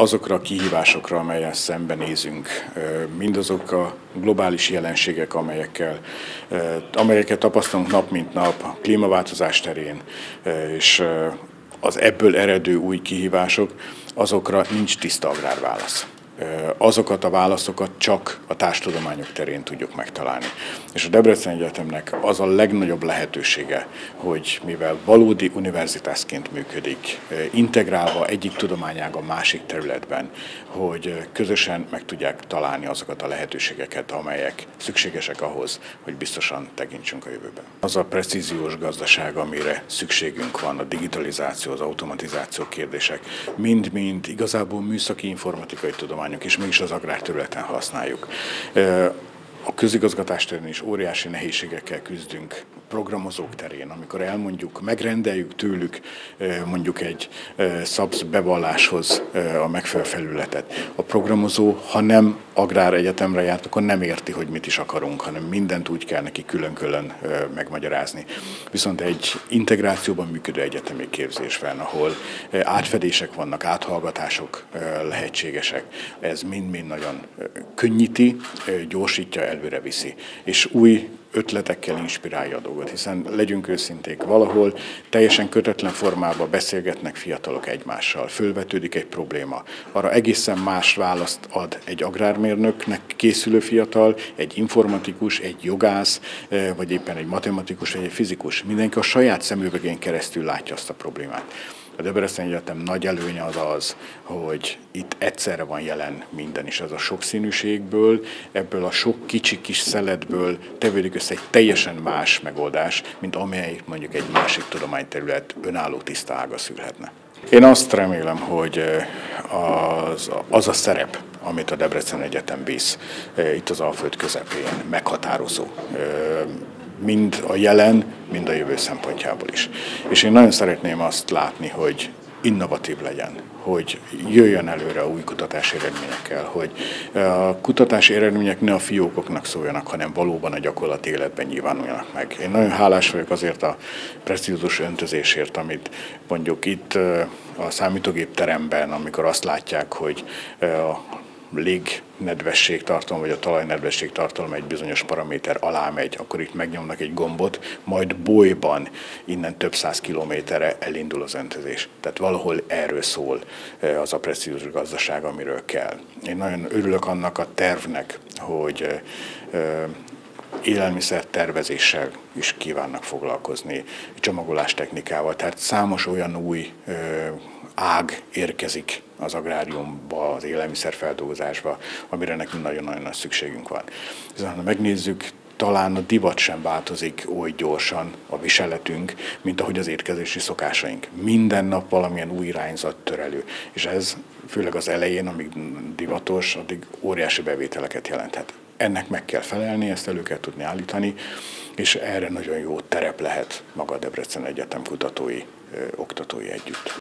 azokra a kihívásokra, amelyel szembenézünk, mindazok a globális jelenségek, amelyekkel, amelyeket tapasztalunk nap mint nap, a klímaváltozás terén, és az ebből eredő új kihívások, azokra nincs tiszta agrárválasz azokat a válaszokat csak a társadalmányok terén tudjuk megtalálni. És a Debrecen Egyetemnek az a legnagyobb lehetősége, hogy mivel valódi univerzitásként működik, integrálva egyik tudományág a másik területben, hogy közösen meg tudják találni azokat a lehetőségeket, amelyek szükségesek ahhoz, hogy biztosan tekintsünk a jövőben. Az a precíziós gazdaság, amire szükségünk van, a digitalizáció, az automatizáció kérdések, mind-mind igazából műszaki informatikai tudomány tudományok, és mégis az agrárterületen használjuk. A közigazgatás terén is óriási nehézségekkel küzdünk, programozók terén, amikor elmondjuk, megrendeljük tőlük mondjuk egy SZAPS bevalláshoz a megfelelő felületet. A programozó, ha nem agrár egyetemre járt, akkor nem érti, hogy mit is akarunk, hanem mindent úgy kell neki külön-külön megmagyarázni. Viszont egy integrációban működő egyetemi képzésben, ahol átfedések vannak, áthallgatások lehetségesek, ez mind-mind nagyon könnyíti, gyorsítja, előre viszi. És új ötletekkel inspirálja a dolgot, hiszen legyünk őszinték, valahol teljesen kötetlen formában beszélgetnek fiatalok egymással, fölvetődik egy probléma. Arra egészen más választ ad egy agrármérnöknek készülő fiatal, egy informatikus, egy jogász, eh, vagy éppen egy matematikus, vagy egy fizikus. Mindenki a saját szemüvegén keresztül látja azt a problémát. A Debrecen Egyetem nagy előnye az az, hogy itt egyszerre van jelen minden is, ez a sokszínűségből, ebből a sok kicsi kis szeletből tevődik össze egy teljesen más megoldás, mint amely mondjuk egy másik tudományterület önálló tiszta ága szülhetne. Én azt remélem, hogy eh, az, az a szerep, amit a Debrecen Egyetem visz eh, itt az Alföld közepén, meghatározó eh, mind a jelen, mind a jövő szempontjából is. És én nagyon szeretném azt látni, hogy innovatív legyen, hogy jöjjön előre a új kutatási eredményekkel, hogy a kutatási eredmények ne a fiókoknak szóljanak, hanem valóban a gyakorlati életben nyilvánuljanak meg. Én nagyon hálás vagyok azért a precízus öntözésért, amit mondjuk itt a számítógép teremben, amikor azt látják, hogy a légnedvességtartalom, vagy a talajnedvességtartalom egy bizonyos paraméter alá megy, akkor itt megnyomnak egy gombot, majd bolyban innen több száz kilométerre elindul az öntözés. Tehát valahol erről szól eh, az a precízus gazdaság, amiről kell. Én nagyon örülök annak a tervnek, hogy eh, eh, élelmiszer tervezéssel is kívánnak foglalkozni, csomagolás technikával, tehát számos olyan új ág érkezik az agráriumba, az élelmiszerfeldolgozásba, amire nekünk nagyon-nagyon nagy szükségünk van. Hiszen ha megnézzük, talán a divat sem változik oly gyorsan a viseletünk, mint ahogy az étkezési szokásaink. Minden nap valamilyen új irányzat törelő, és ez főleg az elején, amíg divatos, addig óriási bevételeket jelenthet. Ennek meg kell felelni, ezt elő kell tudni állítani, és erre nagyon jó terep lehet maga a Debrecen Egyetem kutatói, oktatói együtt.